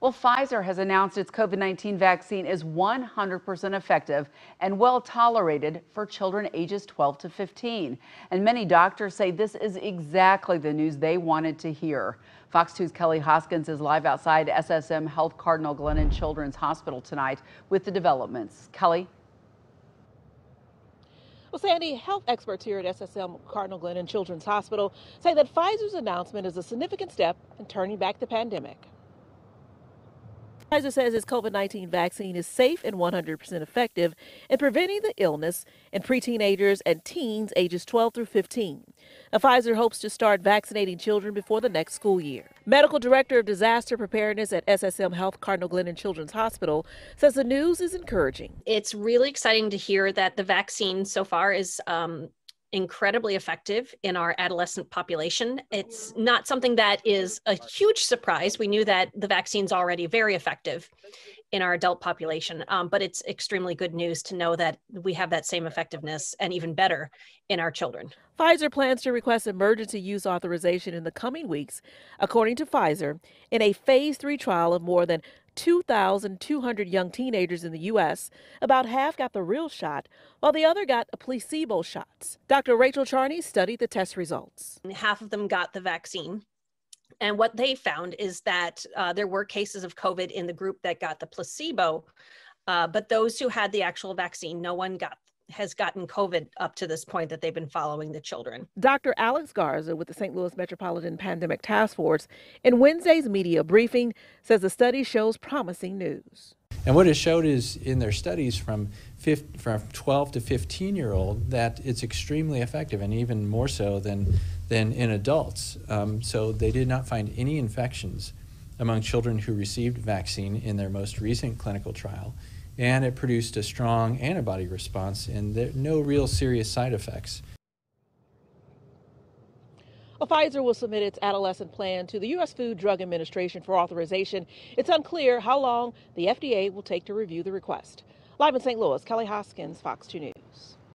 Well, Pfizer has announced its COVID 19 vaccine is 100% effective and well tolerated for children ages 12 to 15. And many doctors say this is exactly the news they wanted to hear. Fox 2's Kelly Hoskins is live outside SSM Health Cardinal Glennon Children's Hospital tonight with the developments. Kelly? Well, Sandy, health experts here at SSM Cardinal Glennon Children's Hospital say that Pfizer's announcement is a significant step in turning back the pandemic. Pfizer says its COVID 19 vaccine is safe and 100% effective in preventing the illness in preteenagers and teens ages 12 through 15. Now, Pfizer hopes to start vaccinating children before the next school year. Medical Director of Disaster Preparedness at SSM Health Cardinal Glennon Children's Hospital says the news is encouraging. It's really exciting to hear that the vaccine so far is um, incredibly effective in our adolescent population. It's mm. not something that is a huge surprise. We knew that the vaccine's already very effective in our adult population, um, but it's extremely good news to know that we have that same effectiveness and even better in our children. Pfizer plans to request emergency use authorization in the coming weeks, according to Pfizer, in a phase three trial of more than 2,200 young teenagers in the U.S., about half got the real shot, while the other got a placebo shots. Dr. Rachel Charney studied the test results. Half of them got the vaccine. And what they found is that uh, there were cases of COVID in the group that got the placebo, uh, but those who had the actual vaccine, no one got has gotten COVID up to this point that they've been following the children. Dr. Alex Garza with the St. Louis Metropolitan Pandemic Task Force in Wednesday's media briefing says the study shows promising news. And what it showed is in their studies from 15, from 12 to 15 year old that it's extremely effective and even more so than than in adults. Um, so they did not find any infections among children who received vaccine in their most recent clinical trial and it produced a strong antibody response and there, no real serious side effects. Well, Pfizer will submit its adolescent plan to the U.S. Food Drug Administration for authorization. It's unclear how long the FDA will take to review the request. Live in St. Louis, Kelly Hoskins, Fox 2 News.